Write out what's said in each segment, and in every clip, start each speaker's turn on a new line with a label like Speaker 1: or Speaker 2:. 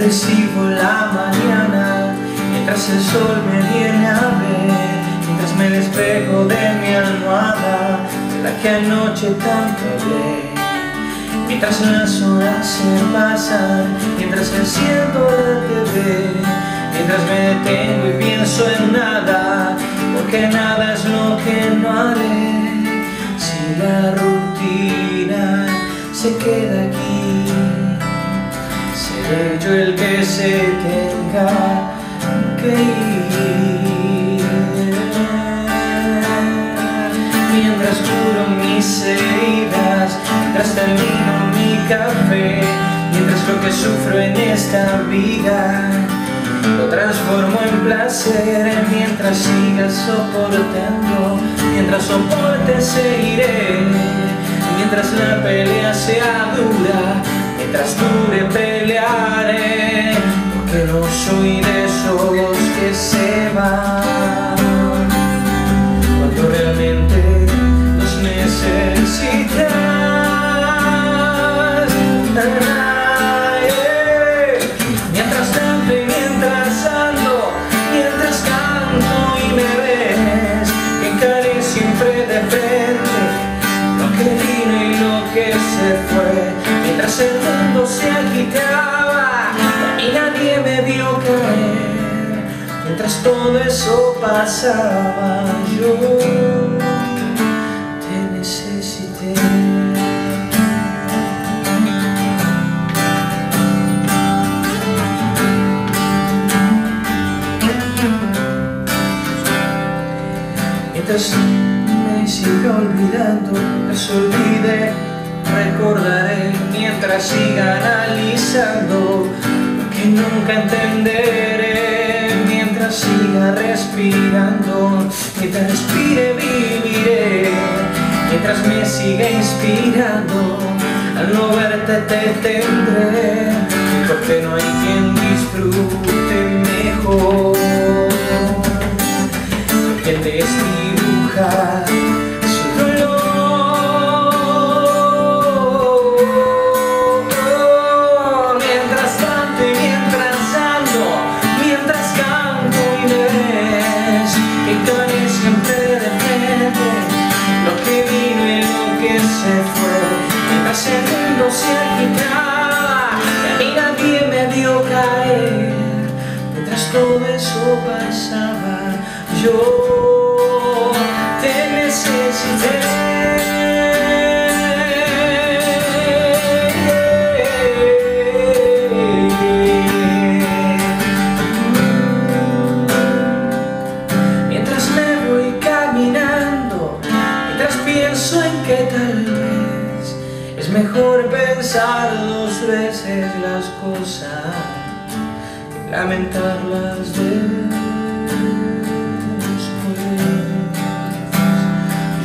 Speaker 1: recibo la mañana Mientras el sol me viene a ver Mientras me despejo de mi almohada De la que anoche tanto hablé Mientras las horas se pasan Mientras enciendo la TV Mientras me detengo y pienso en nada Porque nada es lo que no haré. Si la rutina se queda aquí yo el que se tenga que ir. Mientras curo mis heridas, mientras termino mi café, mientras lo que sufro en esta vida lo transformo en placer mientras siga soportando, mientras soporte seguiré, mientras la pelea sea dura, mientras dure pelearé, porque no soy el mundo se agitaba y nadie me vio caer, mientras todo eso pasaba yo te necesité. Mientras me siga olvidando, mientras olvide, recordaré Mientras siga analizando que nunca entenderé Mientras siga respirando, mientras respire viviré. Mientras me siga inspirando, al no verte te tendré Porque no hay quien mientras todo eso pasaba, yo te necesité. Mientras me voy caminando, mientras pienso en que tal vez es mejor pensar dos veces las cosas lamentarlas después.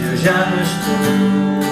Speaker 1: Yo ya no estoy